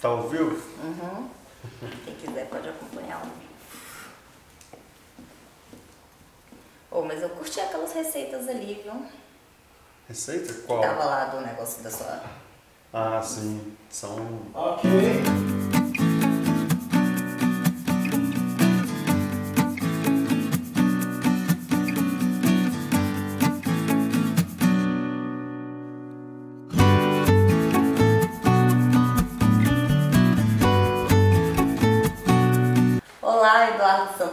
Tá ao vivo? Uhum. Quem quiser pode acompanhar. Oh, mas eu curti aquelas receitas ali, viu? Receita? Que Qual? tava lá do negócio da sua. Ah, sim. São. Ok.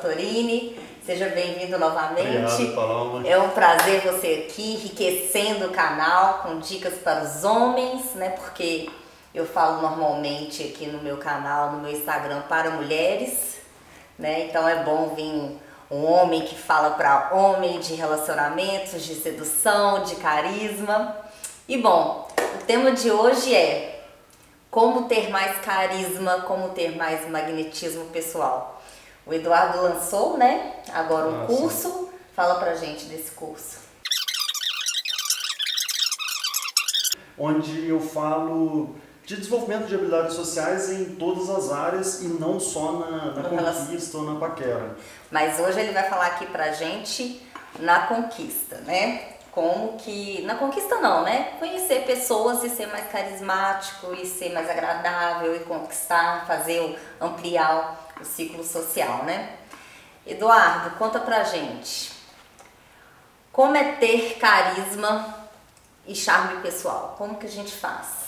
Santorini. Seja bem-vindo novamente. Obrigado, Paloma. É um prazer você aqui enriquecendo o canal com dicas para os homens, né? Porque eu falo normalmente aqui no meu canal, no meu Instagram, para mulheres, né? Então é bom vir um homem que fala para homem de relacionamentos, de sedução, de carisma. E bom, o tema de hoje é como ter mais carisma, como ter mais magnetismo pessoal. O Eduardo lançou, né? Agora um Ah, sim. curso. Fala pra gente desse curso. Onde eu falo de desenvolvimento de habilidades sociais em todas as áreas e não só na, na conquista ou na paquera. Mas hoje ele vai falar aqui pra gente na conquista, né? Como que. Na conquista não, né? Conhecer pessoas e ser mais carismático e ser mais agradável e conquistar, fazer, o- ampliar o ciclo social, né? Eduardo, conta pra gente. Como é ter carisma e charme pessoal? Como que a gente faz?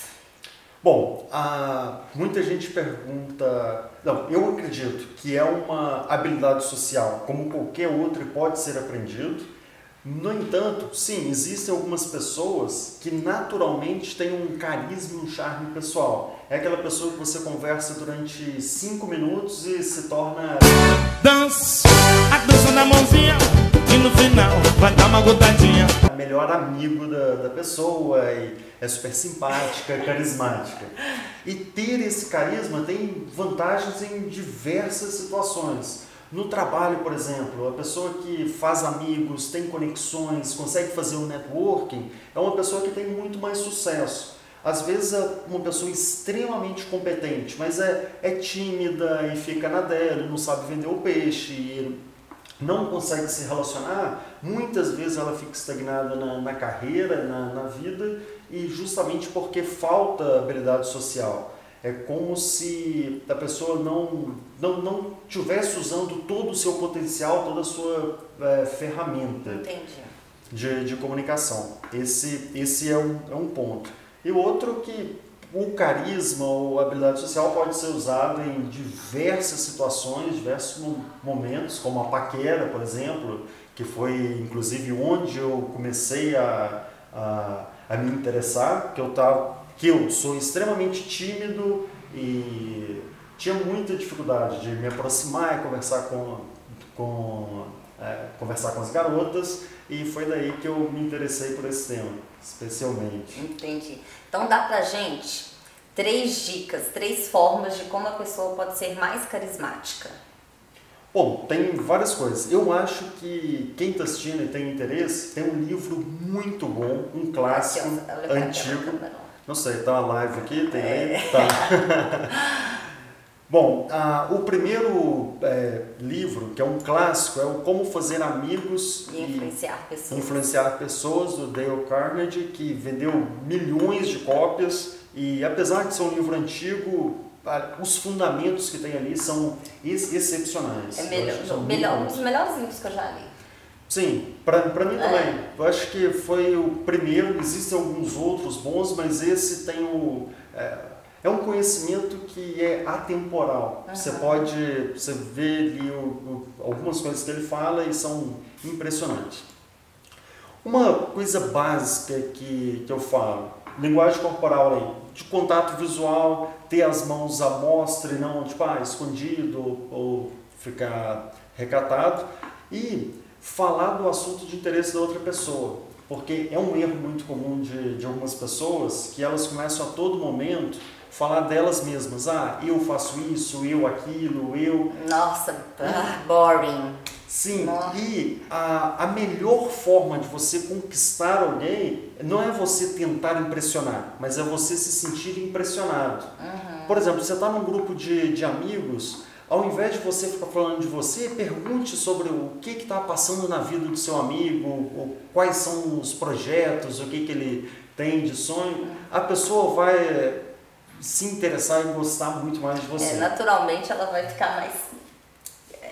Bom, ah, muita gente pergunta. Não, eu acredito que é uma habilidade social, como qualquer outra, pode ser aprendido. No entanto, sim, existem algumas pessoas que naturalmente têm um carisma e um charme pessoal. É aquela pessoa que você conversa durante cinco minutos e se torna Dança, a dança na mãozinha. E no final vai dar uma gotadinha. melhor amigo da, da pessoa e é super simpática, carismática. E ter esse carisma tem vantagens em diversas situações. No trabalho, por exemplo, a pessoa que faz amigos, tem conexões, consegue fazer um networking, é uma pessoa que tem muito mais sucesso. Às vezes é uma pessoa extremamente competente, mas é, é tímida e fica na dela, não sabe vender o peixe, e não consegue se relacionar, muitas vezes ela fica estagnada na, na carreira, na, na vida, e justamente porque falta habilidade social. É como se a pessoa não, não, não tivesse usando todo o seu potencial, toda a sua eh, ferramenta Entendi. de, de comunicação. Esse, esse é, um, é um ponto. E outro que o carisma ou a habilidade social pode ser usado em diversas situações, diversos mo- momentos, como a paquera, por exemplo, que foi inclusive onde eu comecei a, a, a me interessar, que eu, tava, que eu sou extremamente tímido e tinha muita dificuldade de me aproximar e conversar com, com, é, conversar com as garotas, e foi daí que eu me interessei por esse tema, especialmente. Entendi. Então dá pra gente três dicas, três formas de como a pessoa pode ser mais carismática. Bom, tem várias coisas. Eu acho que quem está assistindo e tem interesse, tem um livro muito bom, um clássico, antigo. Não sei, tá live aqui? Tem É. aí? Tá. Bom, ah, o primeiro é, livro, que é um clássico, é o Como Fazer Amigos E influenciar pessoas. Influenciar Pessoas, do Dale Carnegie, que vendeu milhões de cópias e apesar de ser um livro antigo, os fundamentos que tem ali são ex- excepcionais. É melhor, são melhor, um dos melhores livros que eu já li. Sim, para mim É. também. Eu acho que foi o primeiro, existem alguns outros bons, mas esse tem o. É, é um conhecimento que é atemporal. Aham. Você pode. Você vê ali o- o- algumas coisas que ele fala e são impressionantes. Uma coisa básica que, que eu falo, linguagem corporal aí, de contato visual, ter as mãos à mostra e não tipo, ah, escondido ou, ou ficar recatado. E falar do assunto de interesse da outra pessoa. Porque é um erro muito comum de, de algumas pessoas que elas começam a todo momento falar delas mesmas. Ah, eu faço isso, eu aquilo, eu. Nossa, ah, boring. Sim, Nossa. e a, a melhor forma de você conquistar alguém não é você tentar impressionar, mas é você se sentir impressionado. Por exemplo, você está num grupo de, de amigos, ao invés de você ficar falando de você, pergunte sobre o que está passando na vida do seu amigo, quais são os projetos, o que, que ele tem de sonho. A pessoa vai se interessar e gostar muito mais de você. É, naturalmente ela vai ficar mais.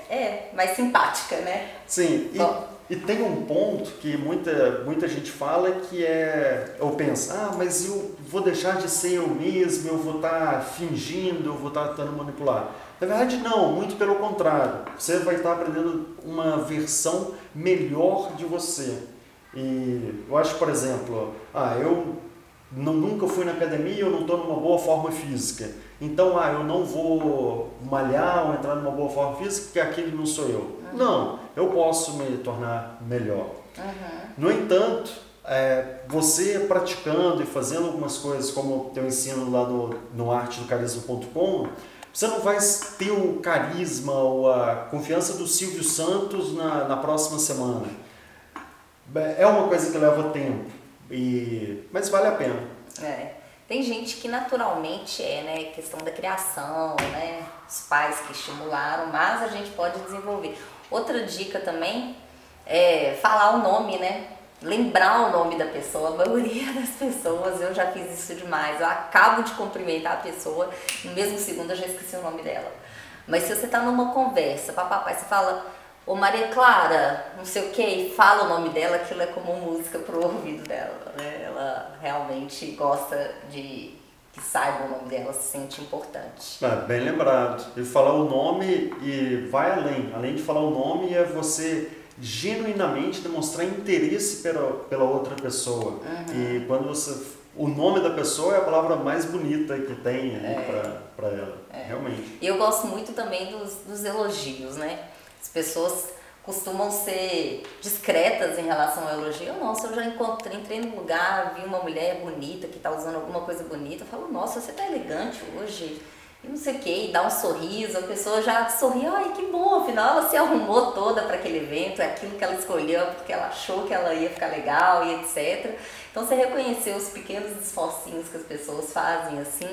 É, mais simpática, né? Sim, e, Bom. e tem um ponto que muita, muita gente fala que é. Eu penso, ah, mas eu vou deixar de ser eu mesmo, eu vou estar fingindo, eu vou estar tentando manipular. Na verdade, não, muito pelo contrário. Você vai estar aprendendo uma versão melhor de você. E eu acho, por exemplo, ah, eu não, nunca fui na academia, eu não estou numa boa forma física. Então, ah, eu não vou malhar ou entrar numa boa forma física porque aquele não sou eu. Não, eu posso me tornar melhor. No entanto, é, você praticando e fazendo algumas coisas como eu ensino lá no, no artedocarisma.com, você não vai ter o carisma ou a confiança do Silvio Santos na, na próxima semana. É uma coisa que leva tempo, e, mas vale a pena. É. Tem gente que naturalmente é, né? Questão da criação, né? Os pais que estimularam, mas a gente pode desenvolver. Outra dica também é falar o nome, né? Lembrar o nome da pessoa. A maioria das pessoas, eu já fiz isso demais. Eu acabo de cumprimentar a pessoa, no mesmo segundo eu já esqueci o nome dela. Mas se você tá numa conversa, papapá, você fala, ô Maria Clara, não sei o que, e fala o nome dela, aquilo é como música pro ouvido dela, né? Ela realmente gosta de que saiba o nome dela, se sente importante. É, bem lembrado. E falar o nome e vai além. Além de falar o nome, é você genuinamente demonstrar interesse pela, pela outra pessoa. E quando você. O nome da pessoa é a palavra mais bonita que tem pra, pra ela. Realmente. E eu gosto muito também dos, dos elogios, né? As pessoas costumam ser discretas em relação ao elogio. Nossa, eu já encontrei, entrei num lugar, vi uma mulher bonita que tá usando alguma coisa bonita. Eu falo, nossa, você tá elegante hoje. Não sei o que, e dá um sorriso, a pessoa já sorri, ai que bom, afinal ela se arrumou toda para aquele evento, é aquilo que ela escolheu porque ela achou que ela ia ficar legal e etc. Então você reconhecer os pequenos esforcinhos que as pessoas fazem assim,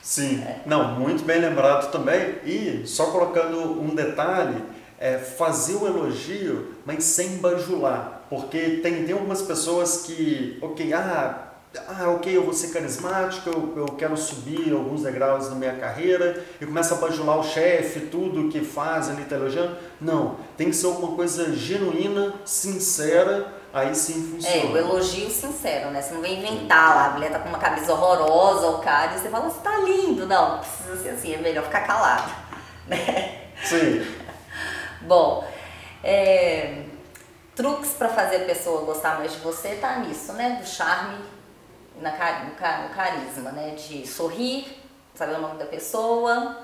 Sim, não, muito bem lembrado também. E só colocando um detalhe, é fazer o elogio, mas sem bajular. Porque tem, tem algumas pessoas que, ok, ah, ah, ok, eu vou ser carismático, eu, eu quero subir alguns degraus na minha carreira e começa a bajular o chefe, tudo que faz ali, tá elogiando. Não, tem que ser alguma coisa genuína, sincera, aí sim É, funciona. o elogio sincero, né? Você não vem inventar lá, a mulher tá com uma camisa horrorosa, o cara, e você fala, você tá lindo. Não, não precisa ser assim, é melhor ficar calado, né? Sim. Bom, é, truques para fazer a pessoa gostar mais de você tá nisso, né? Do charme, na, no, no carisma, né? De sorrir, saber o nome da pessoa,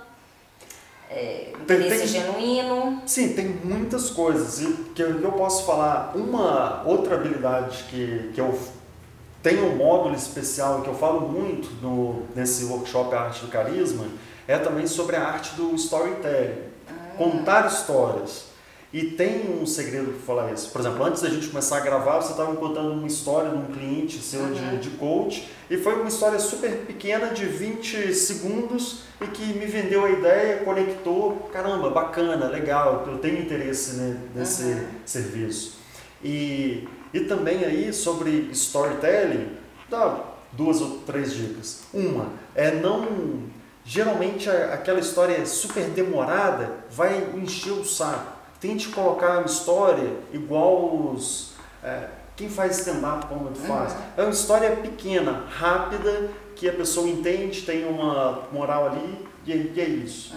é, interesse tem- genuíno. Sim, tem muitas coisas. E que eu, eu posso falar, uma outra habilidade que, que eu tenho um módulo especial que eu falo muito no, nesse workshop A Arte do Carisma, é também sobre a arte do storytelling. Contar histórias. E tem um segredo para falar isso. Por exemplo, antes da gente começar a gravar, você estava contando uma história de um cliente seu de, de coach, e foi uma história super pequena, de 20 segundos, e que me vendeu a ideia, conectou. Caramba, bacana, legal, eu tenho interesse né, nesse serviço. E, e também aí sobre storytelling, dá duas ou três dicas. Uma é não. Geralmente aquela história super demorada vai encher o saco. Tente colocar uma história igual os. é, quem faz stand-up como tu faz. É uma história pequena, rápida, que a pessoa entende, tem uma moral ali, e, é- e é isso.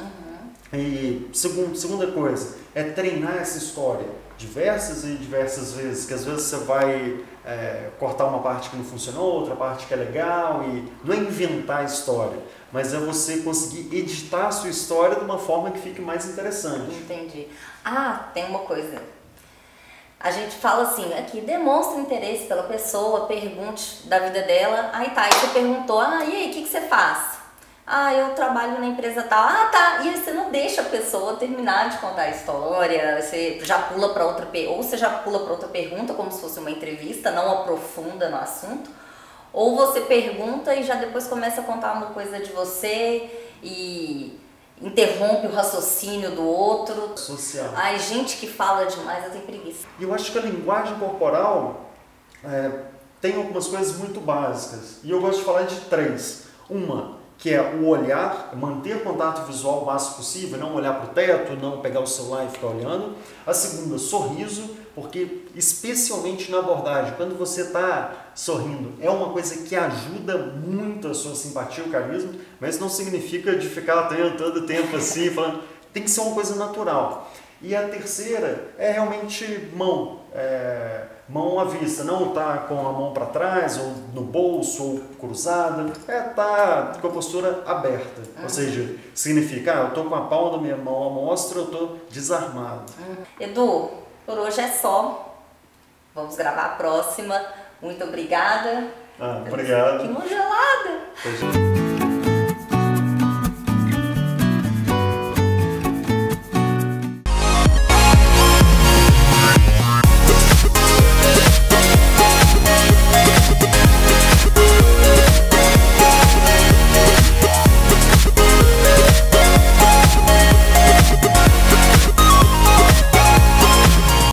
E segun- segunda coisa, é treinar essa história diversas e diversas vezes, que às vezes você vai é, cortar uma parte que não funcionou, outra parte que é legal, e não é inventar a história, mas é você conseguir editar a sua história de uma forma que fique mais interessante. Entendi. Ah, tem uma coisa. A gente fala assim, aqui, demonstra interesse pela pessoa, pergunte da vida dela. Aí tá, aí você perguntou, ah, e aí, o que, que você faz? Ah, eu trabalho na empresa tal. Ah, tá. E aí você não deixa a pessoa terminar de contar a história. Você já pula para outra ou você já pula para outra pergunta como se fosse uma entrevista, não aprofunda no assunto. Ou você pergunta e já depois começa a contar uma coisa de você e interrompe o raciocínio do outro. Social. Ai, gente que fala demais, eu tenho preguiça. E eu acho que a linguagem corporal é, tem algumas coisas muito básicas. E eu gosto de falar de três. Uma, que é o olhar, manter contato visual o máximo possível, não olhar para o teto, não pegar o celular e ficar olhando. A segunda, sorriso, porque especialmente na abordagem, quando você está sorrindo, é uma coisa que ajuda muito a sua simpatia, o carisma, mas não significa de ficar todo tempo assim, falando. Tem que ser uma coisa natural. E a terceira é realmente mão. É, mão à vista, não tá com a mão para trás, ou no bolso, ou cruzada, é tá com a postura aberta. Ou seja, significa, ah, eu tô com a palma da minha mão à mostra, eu tô desarmado. Edu, por hoje é só. Vamos gravar a próxima. Muito obrigada. Ah, obrigado. Que mão gelada!